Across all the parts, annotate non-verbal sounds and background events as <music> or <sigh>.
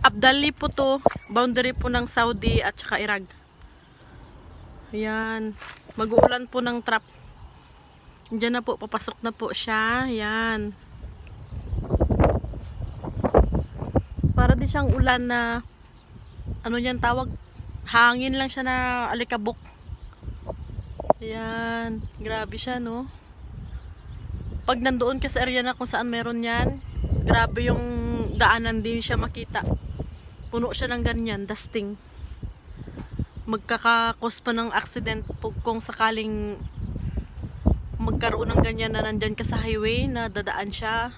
Abdali po to. Boundary po ng Saudi at saka Iraq. Ayan. Mag-uulan po ng trap. Diyan na po. Papasok na po siya. Ayan. Para din siyang ulan na ano yan tawag? Hangin lang siya na alikabok. Ayan. Grabe siya, no? Pag nandoon ka sa area na kung saan meron yan, grabe yung daanan din siya makita. Puno siya ng ganyan, dusting. Magkakakos pa ng accident kung sakaling magkaroon ng ganyan na nandyan ka sa highway na dadaan siya.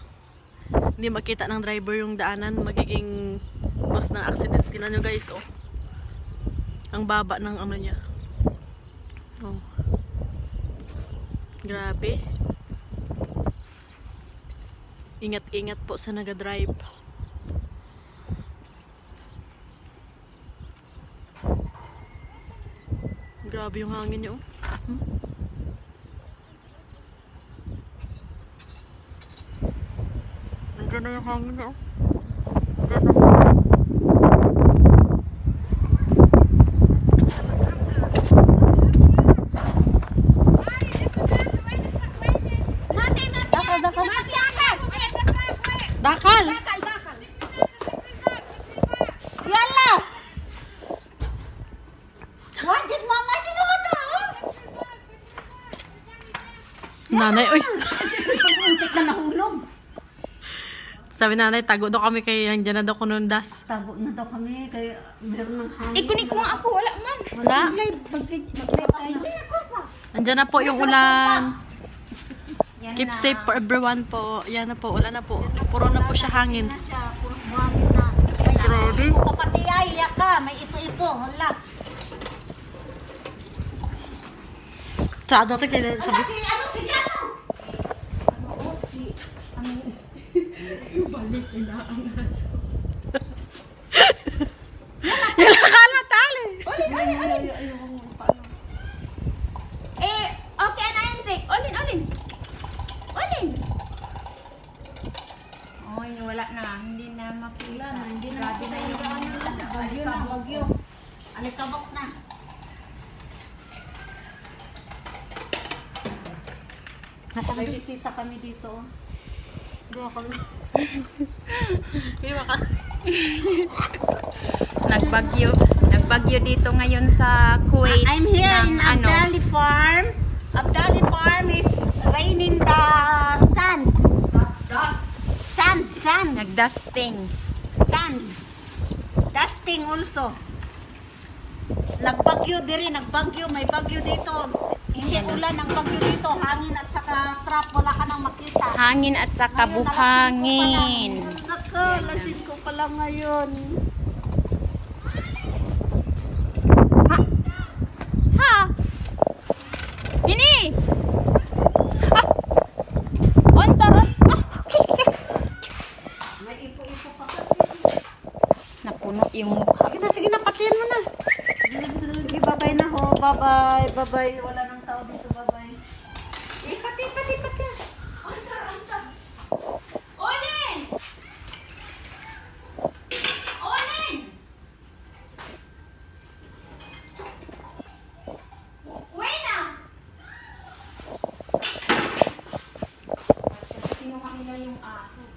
Hindi makita ng driver yung daanan, magiging cause ng accident. Tingnan nyo guys, oh. Ang baba ng ano niya. Oh. Grabe. Ingat-ingat po sa naga-drive. Grabe yung hangin niyo. Hmm? Nandiyan na yung hangin niyo. Nandiyan na. Dakal, dakal. Dakal! Yalla! Wajid mama sinuot oh. Nanay, uy! Untik <laughs> na nahulog. Sabi nanay, tago daw kami kay nandiyan na daw ko nung das. Tago na daw kami kay meron ng hangin. Ikunik mo nga ako, wala man. Wala. Mag-live, mag-live tayo. Andyan na po yung ulan. Yan Keep na. safe for everyone po. Yan na po, wala na po. Puro na po siya hangin. Na siya, puro buhangin na. Grabe. Ipo ka pati ay, ka. May ipo-ipo. Hala. Sa dati kayo Hala, sabi, si ano, si ano? Ano, si, ano, <laughs> yung lakala tali. ay, ay, ay, ay, ay, paano? Eh, okay na yung sick. Olin, olin. Olin. Oy, wala na. Hindi na makita. Wala na, hindi na Grabe na yung ano, bagyo na, bagyo. Alikabok na. May bisita kami dito. oh. Gawa ka na. Gawa ka. Nagbagyo. Nagbagyo dito ngayon sa Kuwait. I'm here ng in ano, Abdali Farm. Abdali Farm is raining sand. Sand, Nagdusting. sand. Dusting also. Nagbagyo diri, nagbagyo, may bagyo dito. Hindi ulan ang bagyo dito, hangin at saka trap, wala ka nang makita. Hangin at saka Ngayon, buhangin. Nako, lasing ko pala ngayon. Ha? Ini! Ah! Ontaron! Ah! May ipo-ipo pa ka. Napuno yung mukha. Sige na, sige na, patiin mo na. Sige, babay na ho. Babay, babay. Wala nang tao dito, babay. Eh, pati, pati, pati. Olin! Olin! Wait na! Kasi kinuha nila yung aso.